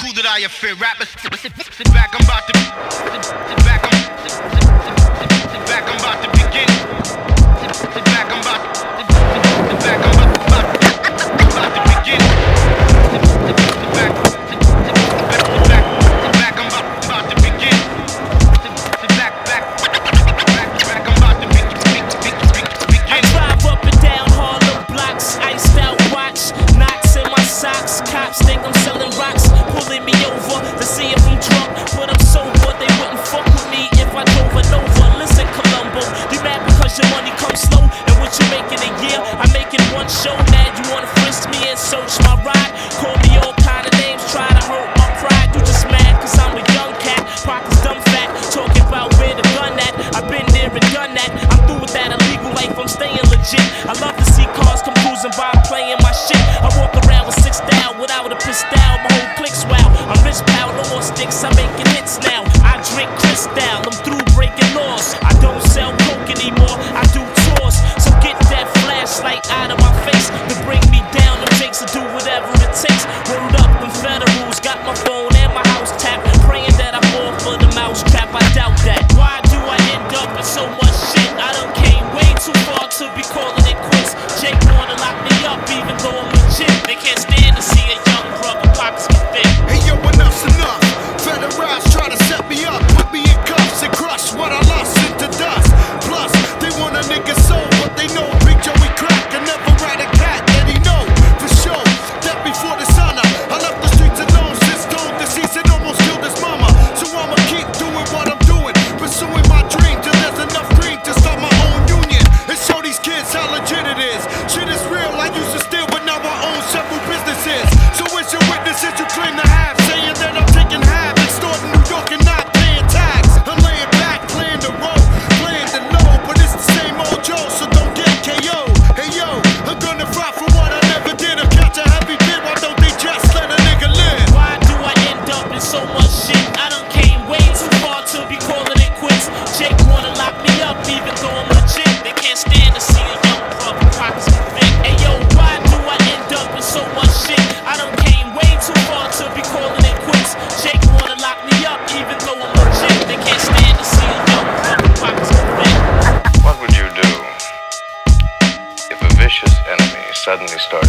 Who that I offend? Rappers, sit back, I'm about to. Sit back, I'm. socks. Cops think I'm selling rocks, pulling me over to see if I'm drunk. But I'm sober, they wouldn't fuck with me if I drove a Nova. Listen, Columbo, you mad because your money comes slow. And what you make a year, I'm making one show. Mad you wanna frisk me and search my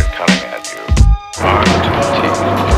are coming at you armed teeth.